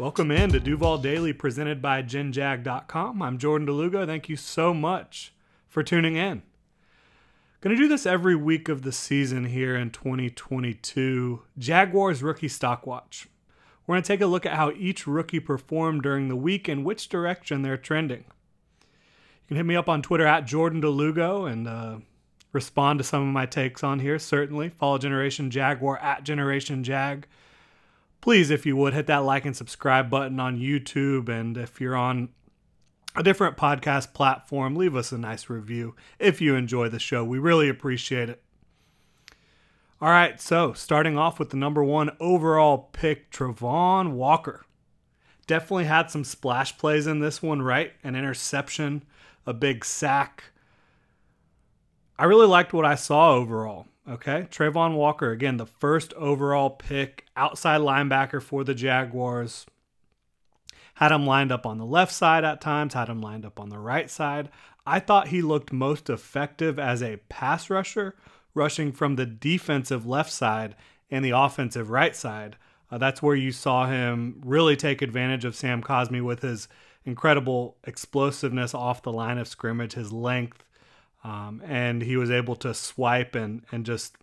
Welcome in to Duval Daily presented by GenJag.com. I'm Jordan DeLugo. Thank you so much for tuning in. Going to do this every week of the season here in 2022. Jaguars Rookie Stock Watch. We're going to take a look at how each rookie performed during the week and which direction they're trending. You can hit me up on Twitter at Jordan DeLugo and uh, respond to some of my takes on here, certainly. Follow Generation Jaguar at Generation Jag please, if you would, hit that like and subscribe button on YouTube. And if you're on a different podcast platform, leave us a nice review if you enjoy the show. We really appreciate it. All right, so starting off with the number one overall pick, Travon Walker. Definitely had some splash plays in this one, right? An interception, a big sack. I really liked what I saw overall. Okay. Travon Walker, again, the first overall pick, outside linebacker for the Jaguars. Had him lined up on the left side at times, had him lined up on the right side. I thought he looked most effective as a pass rusher, rushing from the defensive left side and the offensive right side. Uh, that's where you saw him really take advantage of Sam Cosmi with his incredible explosiveness off the line of scrimmage, his length, um, and he was able to swipe and, and just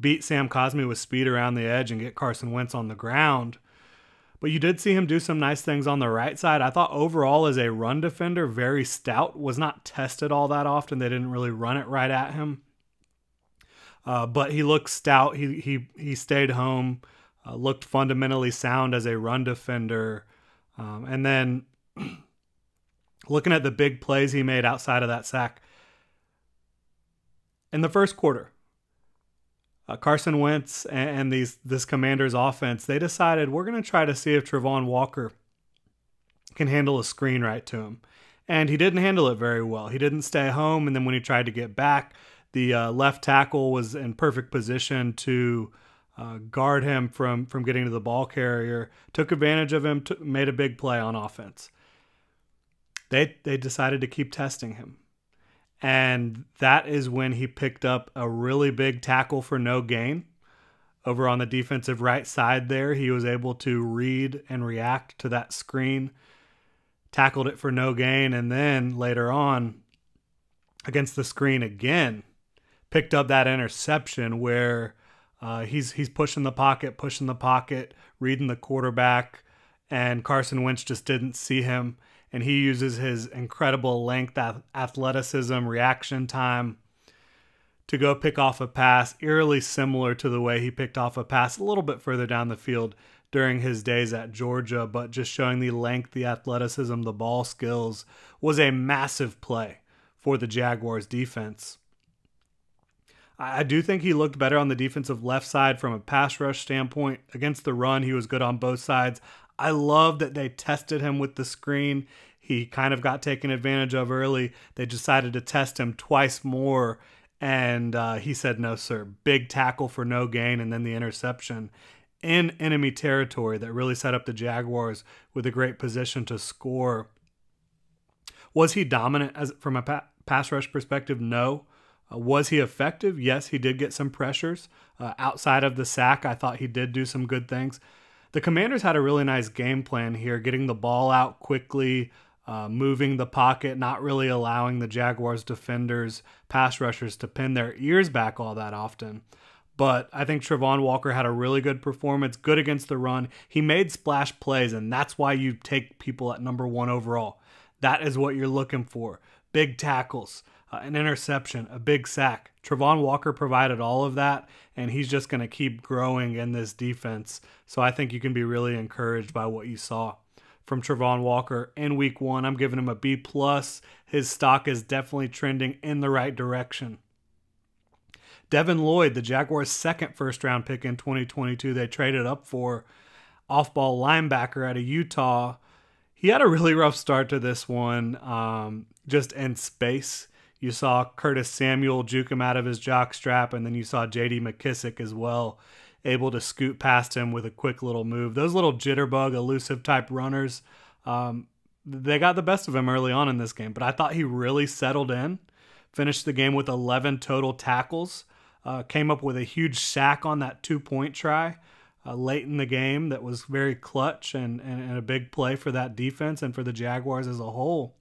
beat Sam Cosmi with speed around the edge and get Carson Wentz on the ground. But you did see him do some nice things on the right side. I thought overall, as a run defender, very stout, was not tested all that often. They didn't really run it right at him. Uh, but he looked stout. He he he stayed home, uh, looked fundamentally sound as a run defender, um, and then looking at the big plays he made outside of that sack, in the first quarter. Uh, Carson Wentz and, and, these this Commanders offense, they decided we're going to try to see if Travon Walker can handle a screen right to him. And he didn't handle it very well. He didn't stay home, and then when he tried to get back, the uh, left tackle was in perfect position to uh, guard him from from getting to the ball carrier. Took advantage of him, t- made a big play on offense. They they decided to keep testing him. And that is when he picked up a really big tackle for no gain. Over on the defensive right side, there, he was able to read and react to that screen, tackled it for no gain, and then later on, against the screen again, picked up that interception where uh, he's he's pushing the pocket, pushing the pocket, reading the quarterback, and Carson Wentz just didn't see him and he uses his incredible length, athleticism, reaction time to go pick off a pass, eerily similar to the way he picked off a pass a little bit further down the field during his days at Georgia, but just showing the length, the athleticism, the ball skills was a massive play for the Jaguars defense. I do think he looked better on the defensive left side from a pass rush standpoint. Against the run, he was good on both sides. I love that they tested him with the screen. He kind of got taken advantage of early. They decided to test him twice more, and uh, he said, No, sir. Big tackle for no gain, and then the interception in enemy territory that really set up the Jaguars with a great position to score. Was he dominant as from a pa- pass rush perspective? No. Uh, was he effective? Yes, he did get some pressures. Uh, outside of the sack, I thought he did do some good things the Commanders had a really nice game plan here, getting the ball out quickly, uh, moving the pocket, not really allowing the Jaguars defenders, pass rushers to pin their ears back all that often. But I think Travon Walker had a really good performance, good against the run. He made splash plays, and that's why you take people at number one overall. That is what you're looking for. Big tackles, uh, an interception, a big sack. Travon Walker provided all of that, and he's just going to keep growing in this defense. So I think you can be really encouraged by what you saw from Travon Walker in week one. I'm giving him a B plus. His stock is definitely trending in the right direction. Devin Lloyd, the Jaguars' second first round pick in 2022, they traded up for off ball linebacker out of Utah. He had a really rough start to this one, um, just in space. You saw Curtis Samuel juke him out of his jock strap, and then you saw J.D. McKissick as well, able to scoot past him with a quick little move. Those little jitterbug, elusive type runners, um, they got the best of him early on in this game. But I thought he really settled in, finished the game with 11 total tackles, uh, came up with a huge sack on that two point try. uh, late in the game that was very clutch and, and, and a big play for that defense and for the Jaguars as a whole.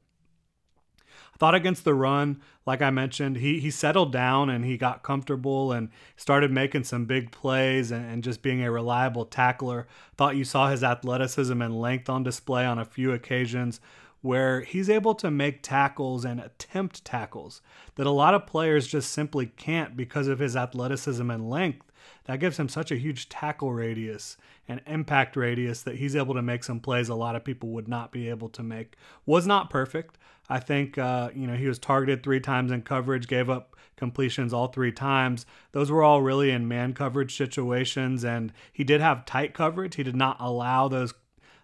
Thought against the run, like I mentioned, he he settled down and he got comfortable and started making some big plays and, and just being a reliable tackler. Thought you saw his athleticism and length on display on a few occasions where he's able to make tackles and attempt tackles that a lot of players just simply can't because of his athleticism and length. That gives him such a huge tackle radius and impact radius that he's able to make some plays a lot of people would not be able to make. Was not perfect. I think uh, you know he was targeted three times in coverage, gave up completions all three times. Those were all really in man coverage situations, and he did have tight coverage. He did not allow those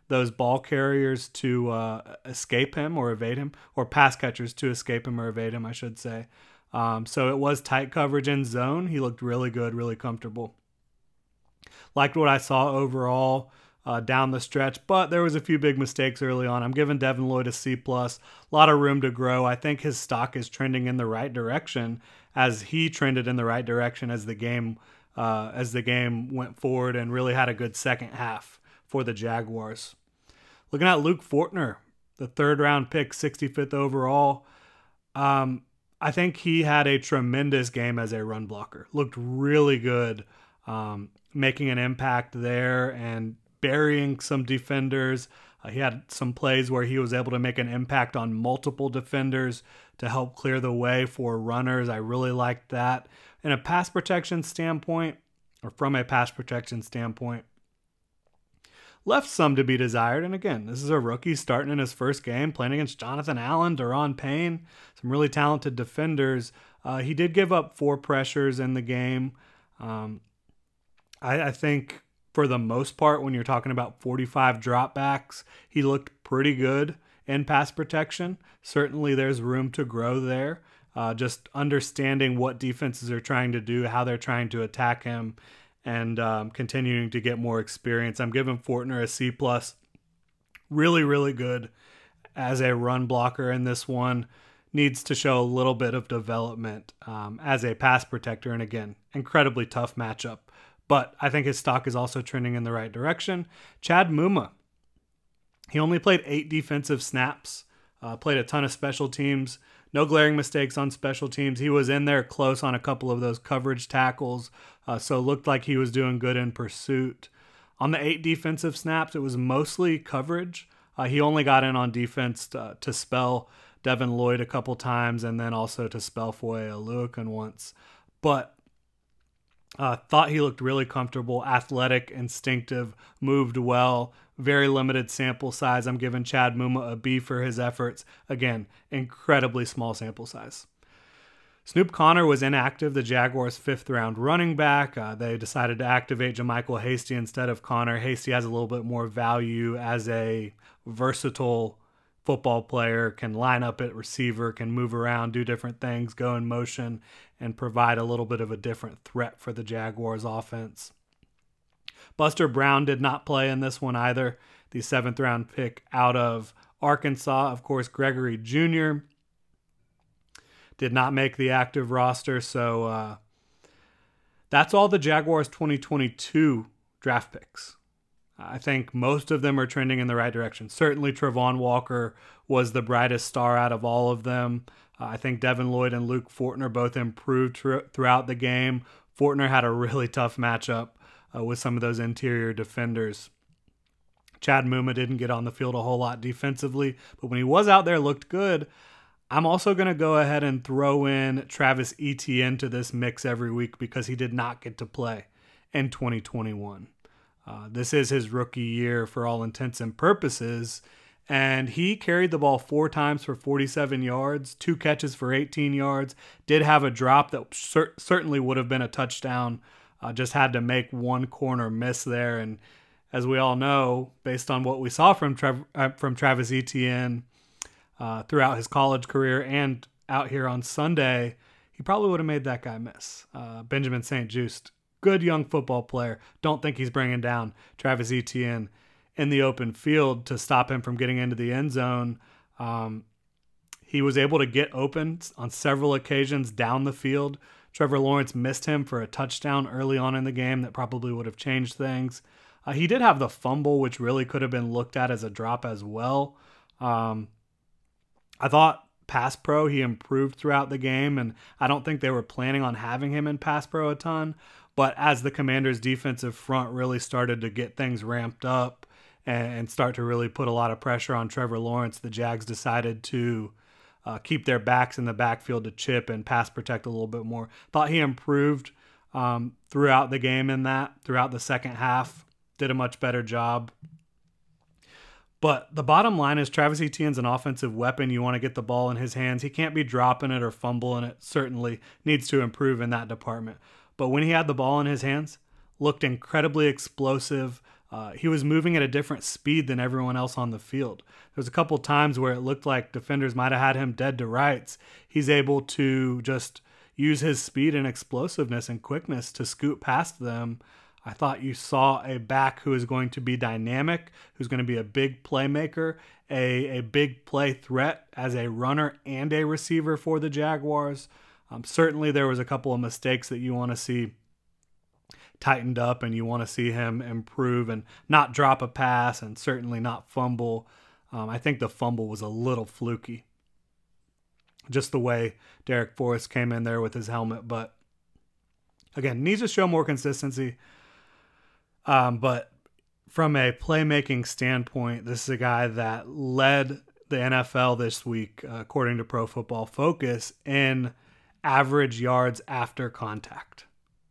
those ball carriers to uh, escape him or evade him, or pass catchers to escape him or evade him, I should say. Um, so it was tight coverage in zone. He looked really good, really comfortable. Liked what I saw overall uh, down the stretch, but there was a few big mistakes early on. I'm giving Devin Lloyd a C plus. A lot of room to grow. I think his stock is trending in the right direction as he trended in the right direction as the game uh, as the game went forward and really had a good second half for the Jaguars. Looking at Luke Fortner, the third round pick, 65th overall. Um, I think he had a tremendous game as a run blocker. Looked really good, um, making an impact there and burying some defenders. Uh, he had some plays where he was able to make an impact on multiple defenders to help clear the way for runners. I really liked that. In a pass protection standpoint, or from a pass protection standpoint, left some to be desired. And again, this is a rookie starting in his first game, playing against Jonathan Allen, Daron Payne, some really talented defenders. Uh, he did give up four pressures in the game. Um, I, I, think for the most part, when you're talking about 45 dropbacks, he looked pretty good in pass protection. Certainly, there's room to grow there. Uh, just understanding what defenses are trying to do, how they're trying to attack him, and um, continuing to get more experience. I'm giving Fortner a C plus. Really, really good as a run blocker in this one. Needs to show a little bit of development um, as a pass protector, and again, incredibly tough matchup but I think his stock is also trending in the right direction. Chad Muma, he only played eight defensive snaps, uh, played a ton of special teams, no glaring mistakes on special teams. He was in there close on a couple of those coverage tackles, uh, so looked like he was doing good in pursuit. On the eight defensive snaps, it was mostly coverage. Uh, he only got in on defense to, to, spell Devin Lloyd a couple times and then also to spell Foye Oluokun once. But uh, thought he looked really comfortable, athletic, instinctive, moved well. Very limited sample size. I'm giving Chad Muma a B for his efforts. Again, incredibly small sample size. Snoop Conner was inactive, the Jaguars' fifth round running back. Uh, they decided to activate JaMycal Hasty instead of Conner. Hasty has a little bit more value as a versatile football player, can line up at receiver, can move around, do different things, go in motion, and provide a little bit of a different threat for the Jaguars offense. Buster Brown did not play in this one either. The seventh round pick out of Arkansas. Of course, Gregory Junior did not make the active roster. So uh, that's all the Jaguars 2022 draft picks. I think most of them are trending in the right direction. Certainly, Travon Walker was the brightest star out of all of them. Uh, I think Devin Lloyd and Luke Fortner both improved tr- throughout the game. Fortner had a really tough matchup uh, with some of those interior defenders. Chad Muma didn't get on the field a whole lot defensively, but when he was out there, looked good. I'm also going to go ahead and throw in Travis Etienne to this mix every week because he did not get to play in 2021. Uh, this is his rookie year for all intents and purposes. And he carried the ball four times for 47 yards, two catches for 18 yards. Did have a drop that cer- certainly would have been a touchdown. Uh, just had to make one corner miss there. And as we all know, based on what we saw from, uh, from Travis Etienne uh, throughout his college career and out here on Sunday, he probably would have made that guy miss. Uh, Benjamin St-Juste good young football player. Don't think he's bringing down Travis Etienne in the open field to stop him from getting into the end zone. Um, he was able to get open on several occasions down the field Trevor Lawrence missed him for a touchdown early on in the game that probably would have changed things. Uh, he did have the fumble, which really could have been looked at as a drop as well. Um, I thought pass pro he improved throughout the game, and I don't think they were planning on having him in pass pro a ton. But as the Commanders' defensive front really started to get things ramped up and start to really put a lot of pressure on Trevor Lawrence, the Jags decided to uh, keep their backs in the backfield to chip and pass protect a little bit more. Thought he improved um, throughout the game in that, throughout the second half. Did a much better job. But the bottom line is Travis Etienne's an offensive weapon. You want to get the ball in his hands. He can't be dropping it or fumbling it. Certainly needs to improve in that department. But when he had the ball in his hands, looked incredibly explosive. Uh, he was moving at a different speed than everyone else on the field. There was a couple times where it looked like defenders might have had him dead to rights. He's able to just use his speed and explosiveness and quickness to scoot past them I thought you saw a back who is going to be dynamic, who's going to be a big playmaker, a, a big play threat as a runner and a receiver for the Jaguars. Um, certainly, there was a couple of mistakes that you want to see tightened up, and you want to see him improve and not drop a pass, and certainly not fumble. Um, I think the fumble was a little fluky, just the way Darrick Forrest came in there with his helmet. But again, needs to show more consistency. Um, but from a playmaking standpoint, this is a guy that led the NFL this week, uh, according to Pro Football Focus, in average yards after contact.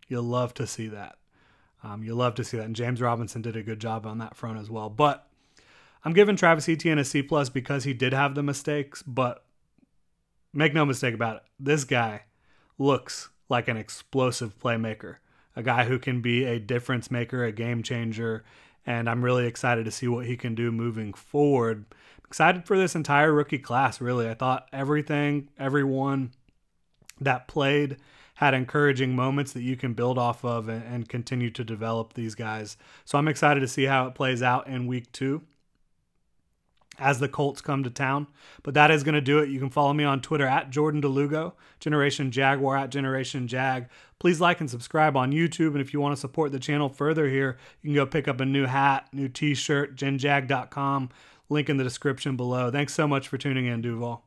You'll love to see that. Um, you'll love to see that. And James Robinson did a good job on that front as well. But I'm giving Travis Etienne a C plus because he did have the mistakes. But make no mistake about it, this guy looks like an explosive playmaker a guy who can be a difference maker, a game changer, and I'm really excited to see what he can do moving forward. Excited for this entire rookie class, really. I thought everything, everyone that played had encouraging moments that you can build off of and, and continue to develop these guys. So I'm excited to see how it plays out in week two as the Colts come to town. But that is going to do it. You can follow me on Twitter at Jordan DeLugo, Generation Jaguar at Generation Jag. Please like and subscribe on YouTube. And if you want to support the channel further here, you can go pick up a new hat, new t shirt, genjag.com. Link in the description below. Thanks so much for tuning in, Duval.